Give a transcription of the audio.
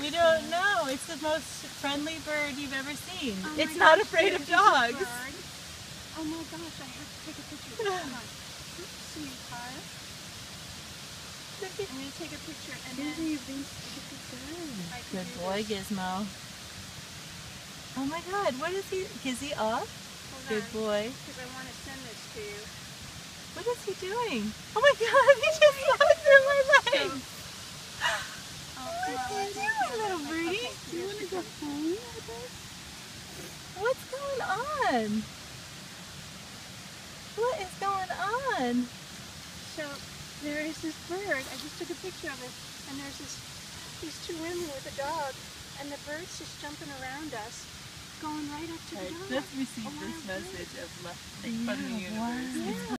We don't know. It's the most friendly bird you've ever seen. Oh it's not gosh, afraid of dogs. Oh my gosh, I have to take a picture. Come on. Sweetheart. I'm going to take a picture and then Good boy. Gizmo. Oh my god, what is he? Is he up? Hold Good on, boy. because I want to send this to you. What is he doing? Oh my god, he just walked through my legs. Oh, What come are on, you let me doing, feel little this. birdie? Okay, Do you here want to she go comes. Home with us? What's going on? What is going on? So there is this bird. I just took a picture of it, and there's this these two women with a dog, and the bird's just jumping around us, going right up to the dog. Let's receive Oh, this wow. message of love from the universe. Yeah.